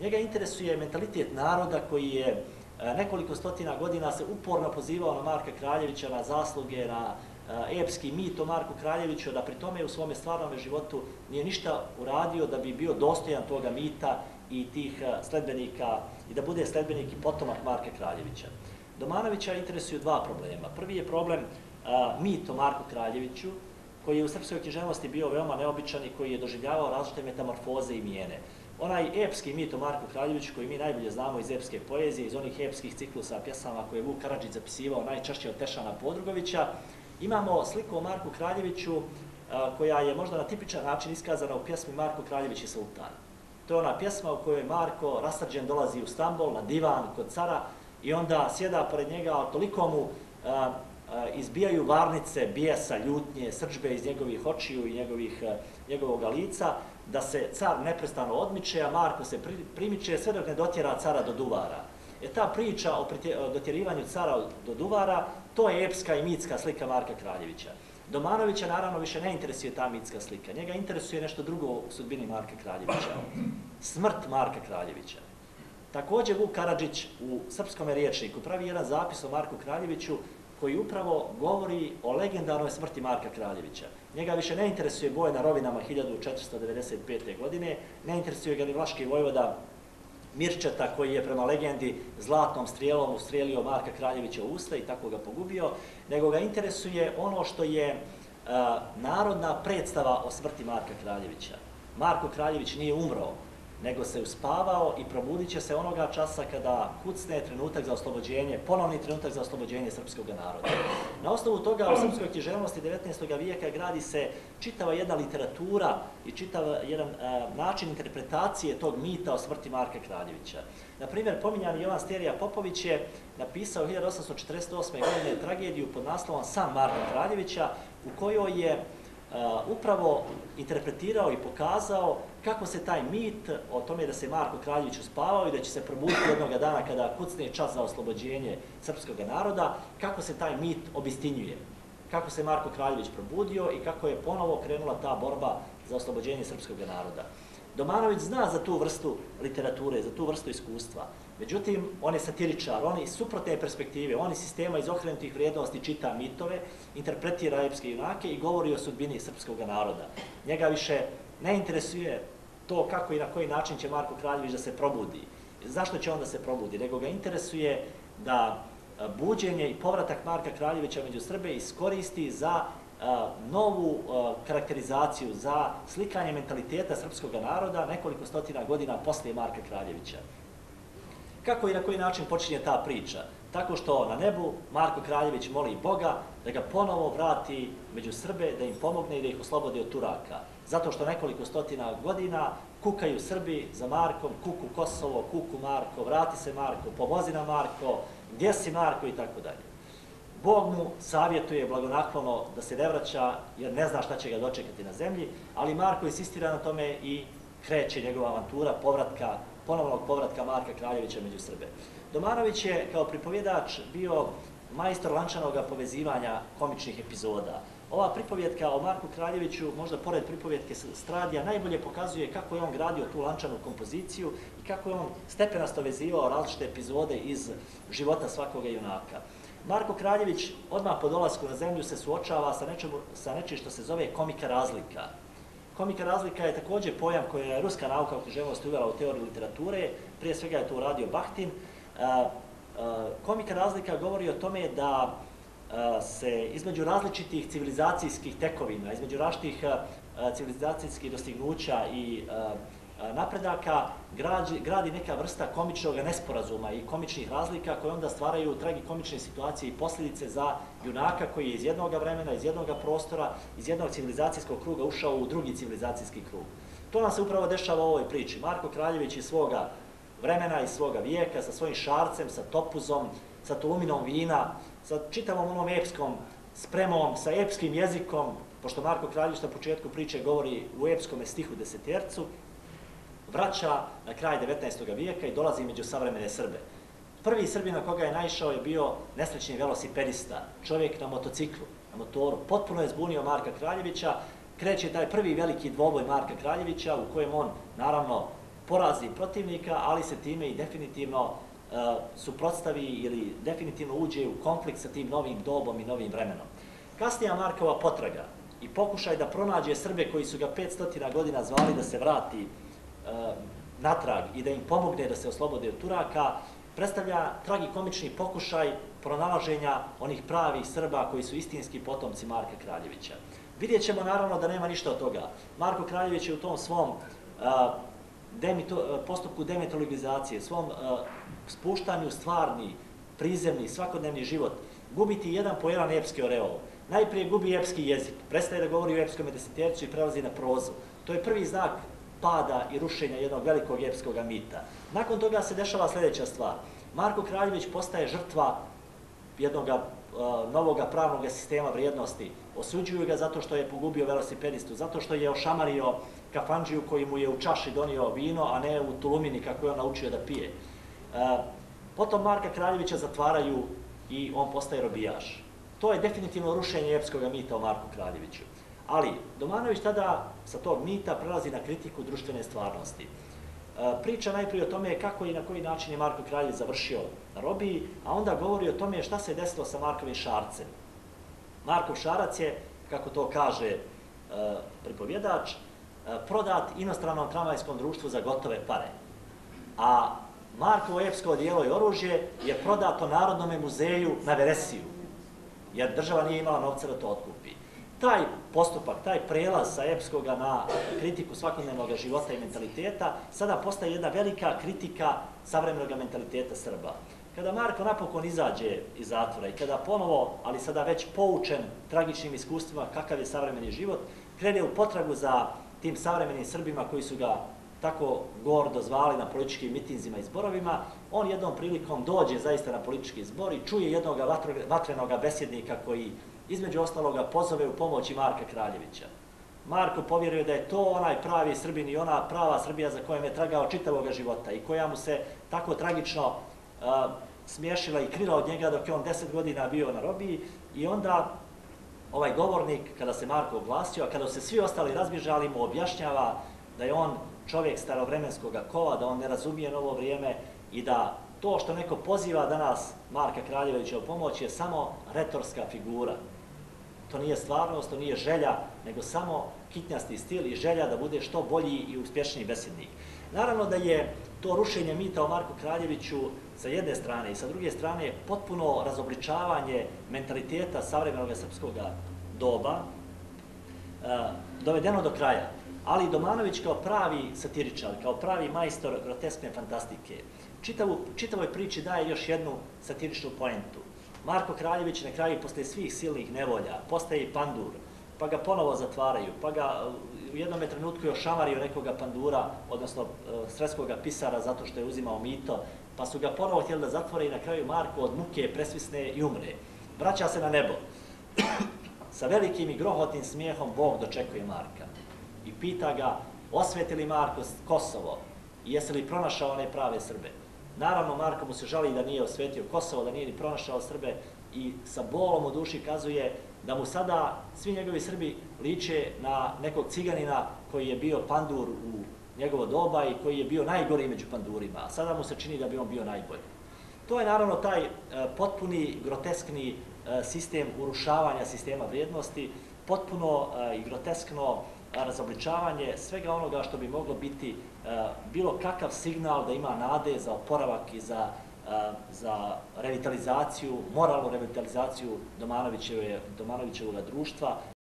Njega interesuje mentalitet naroda koji je e, nekoliko stotina godina se uporno pozivao na Marka Kraljevića, na zasluge, na e, epski mit o Marku Kraljeviću, da pri tome u svome stvarnom životu nije ništa uradio da bi bio dostojan toga mita i tih e, sledbenika i da bude sledbenik i potomak Marka Kraljevića. Domanovića interesuju dva problema. Prvi je problem a, mit o Marku Kraljeviću, koji je u srpskoj književnosti bio veoma neobičan i koji je doživljavao različite metamorfoze i mijene. Onaj epski mit o Marku Kraljeviću, koji mi najbolje znamo iz epske poezije, iz onih epskih ciklusa pjesama koje je Vuk Karadžić zapisivao najčešće od Tešana Podrugovića, imamo sliku o Marku Kraljeviću eh, koja je možda na tipičan način iskazana u pjesmi Marko Kraljević i Sultan. To je ona pjesma u kojoj Marko rastrađen dolazi u Stambol na divan kod cara i onda sjeda pored njega, a toliko mu a, a, izbijaju varnice, bijesa, ljutnje, srđbe iz njegovih očiju i njegovih, njegovog lica, da se car neprestano odmiče, a Marko se pri, primiče sve dok ne dotjera cara do duvara. E ta priča o, o dotjerivanju cara do duvara, to je epska i mitska slika Marka Kraljevića. Domanovića naravno više ne interesuje ta mitska slika. Njega interesuje nešto drugo u sudbini Marka Kraljevića. Smrt Marka Kraljevića. Također Vuk Karadžić u srpskom riječniku pravi jedan zapis o Marku Kraljeviću koji upravo govori o legendarnoj smrti Marka Kraljevića. Njega više ne interesuje boje na rovinama 1495. godine, ne interesuje ga ni Vlaški vojvoda Mirčeta koji je prema legendi zlatnom strijelom ustrijelio Marka Kraljevića u usta i tako ga pogubio, nego ga interesuje ono što je uh, narodna predstava o smrti Marka Kraljevića. Marko Kraljević nije umro, nego se uspavao i probudit će se onoga časa kada kucne trenutak za oslobođenje, ponovni trenutak za oslobođenje srpskog naroda. Na osnovu toga u srpskoj književnosti 19. vijeka gradi se čitava jedna literatura i čitav jedan a, način interpretacije tog mita o smrti Marka Kraljevića. Na primjer, pominjan Jovan Sterija Popović je napisao 1848. godine tragediju pod naslovom Sam Marka Kraljevića u kojoj je upravo interpretirao i pokazao kako se taj mit o tome da se Marko Kraljević uspavao i da će se probuditi jednog dana kada kucne čas za oslobođenje srpskog naroda, kako se taj mit obistinjuje. Kako se Marko Kraljević probudio i kako je ponovo krenula ta borba za oslobođenje srpskog naroda. Domanović zna za tu vrstu literature, za tu vrstu iskustva. Međutim, on je satiričar, on je iz suprotne perspektive, on iz sistema iz okrenutih vrijednosti čita mitove, interpretira epske junake i govori o sudbini srpskog naroda. Njega više ne interesuje to kako i na koji način će Marko Kraljević da se probudi. Zašto će on da se probudi? Nego ga interesuje da e, buđenje i povratak Marka Kraljevića među Srbe iskoristi za e, novu e, karakterizaciju, za slikanje mentaliteta srpskog naroda nekoliko stotina godina poslije Marka Kraljevića. Kako i na koji način počinje ta priča? Tako što na nebu Marko Kraljević moli Boga da ga ponovo vrati među Srbe, da im pomogne i da ih oslobodi od Turaka. Zato što nekoliko stotina godina kukaju Srbi za Markom, kuku Kosovo, kuku Marko, vrati se Marko, pomozi na Marko, gdje si Marko i tako dalje. Bog mu savjetuje blagonaklono da se ne vraća jer ne zna šta će ga dočekati na zemlji, ali Marko insistira na tome i kreće njegova avantura povratka ponovnog povratka Marka Kraljevića među Srbe. Domanović je kao pripovjedač bio majstor lančanog povezivanja komičnih epizoda. Ova pripovjetka o Marku Kraljeviću, možda pored pripovjetke Stradija, najbolje pokazuje kako je on gradio tu lančanu kompoziciju i kako je on stepenasto vezivao različite epizode iz života svakoga junaka. Marko Kraljević odmah po dolasku na zemlju se suočava sa, nečemu, sa nečim što se zove komika razlika. Komika razlika je također pojam koji je ruska nauka u književnosti uvela u teoriju literature, prije svega je to uradio Bahtin. E, e, Komika razlika govori o tome da e, se između različitih civilizacijskih tekovina, između različitih civilizacijskih dostignuća i E, napredaka gradi, gradi neka vrsta komičnog nesporazuma i komičnih razlika koje onda stvaraju tragikomične situacije i posljedice za junaka koji je iz jednog vremena, iz jednog prostora, iz jednog civilizacijskog kruga ušao u drugi civilizacijski krug. To nam se upravo dešava u ovoj priči. Marko Kraljević iz svoga vremena, iz svoga vijeka, sa svojim šarcem, sa topuzom, sa tuluminom vina, sa čitavom onom epskom spremom, sa epskim jezikom, pošto Marko Kraljević na početku priče govori u epskom stihu desetercu, vraća na kraj 19. vijeka i dolazi među savremene Srbe. Prvi Srbi na koga je naišao je bio nesrećni velosipedista, čovjek na motociklu, na motoru. Potpuno je zbunio Marka Kraljevića, kreće taj prvi veliki dvoboj Marka Kraljevića u kojem on, naravno, porazi protivnika, ali se time i definitivno e, suprotstavi ili definitivno uđe u konflikt sa tim novim dobom i novim vremenom. Kasnija Markova potraga i pokušaj da pronađe Srbe koji su ga 500 godina zvali da se vrati E, natrag i da im pomogne da se oslobode od Turaka, predstavlja tragikomični pokušaj pronalaženja onih pravih Srba koji su istinski potomci Marka Kraljevića. Vidjet ćemo naravno da nema ništa od toga. Marko Kraljević je u tom svom e, demito e, postupku demetologizacije, svom spuštanju stvarni, prizemni, svakodnevni život, gubiti jedan po jedan epski oreol. Najprije gubi epski jezik, prestaje da govori u epskom medesitercu i prelazi na prozu. To je prvi znak pada i rušenja jednog velikog epskog mita. Nakon toga se dešava sljedeća stvar. Marko Kraljević postaje žrtva jednog novog pravnog sistema vrijednosti. Osuđuju ga zato što je pogubio velosipedistu, zato što je ošamario kafanđiju koji mu je u čaši donio vino, a ne u tulumini kako je on naučio da pije. Potom Marka Kraljevića zatvaraju i on postaje robijaš. To je definitivno rušenje epskog mita o Marku Kraljeviću. Ali Domanović tada sa tog mita prelazi na kritiku društvene stvarnosti. E, priča najprije o tome kako i na koji način je Marko Kraljev završio na robiji, a onda govori o tome šta se desilo sa Markovim šarcem. Markov šarac je, kako to kaže e, pripovjedač, e, prodat inostranom tramvajskom društvu za gotove pare. A Markovo epsko dijelo i oružje je prodato Narodnom muzeju na Veresiju, jer država nije imala novca da to otkupi. Taj postupak, taj prelaz sa epskoga na kritiku svakodnevnog života i mentaliteta sada postaje jedna velika kritika savremenog mentaliteta Srba. Kada Marko napokon izađe iz zatvora i kada ponovo, ali sada već poučen tragičnim iskustvima kakav je savremeni život, krene u potragu za tim savremenim Srbima koji su ga tako gordo zvali na političkim mitinzima i zborovima, on jednom prilikom dođe zaista na politički zbor i čuje jednog vatrenog besjednika koji između ostaloga pozove u pomoći Marka Kraljevića. Marko povjeruje da je to onaj pravi Srbin i ona prava Srbija za kojom je tragao čitavog života i koja mu se tako tragično smješila i krila od njega dok je on deset godina bio na robiji i onda ovaj govornik, kada se Marko oglasio, a kada se svi ostali razbježali, mu objašnjava da je on čovjek starovremenskog kova, da on ne razumije novo vrijeme i da to što neko poziva danas Marka Kraljevića u pomoć je samo retorska figura. To nije stvarnost, to nije želja, nego samo kitnjasti stil i želja da bude što bolji i uspješniji besednik. Naravno da je to rušenje mita o Marku Kraljeviću sa jedne strane i sa druge strane potpuno razobličavanje mentaliteta savremenog srpskog doba e, dovedeno do kraja. Ali Domanović kao pravi satiričar, kao pravi majstor groteskne fantastike, čitavu, čitavoj priči daje još jednu satiričnu poentu. Marko Kraljević na kraju posle svih silnih nevolja postaje i pandur, pa ga ponovo zatvaraju, pa ga uh, u jednom trenutku još šamario nekoga pandura, odnosno uh, sredskog pisara zato što je uzimao mito, pa su ga ponovo htjeli da zatvore i na kraju Marko od muke presvisne i umre. Vraća se na nebo. Sa velikim i grohotnim smijehom Bog dočekuje Marka i pita ga osveti li Marko Kosovo i jesi li pronašao one prave Srbe. Naravno, Marko mu se žali da nije osvetio Kosovo, da nije ni pronašao Srbe i sa bolom u duši kazuje da mu sada svi njegovi Srbi liče na nekog ciganina koji je bio pandur u njegovo doba i koji je bio najgori među pandurima, a sada mu se čini da bi on bio najbolji. To je naravno taj e, potpuni, groteskni e, sistem urušavanja sistema vrijednosti, potpuno e, i groteskno razobličavanje svega onoga što bi moglo biti eh, bilo kakav signal da ima nade za oporavak i za eh, za revitalizaciju, moralnu revitalizaciju Domanovićevog društva.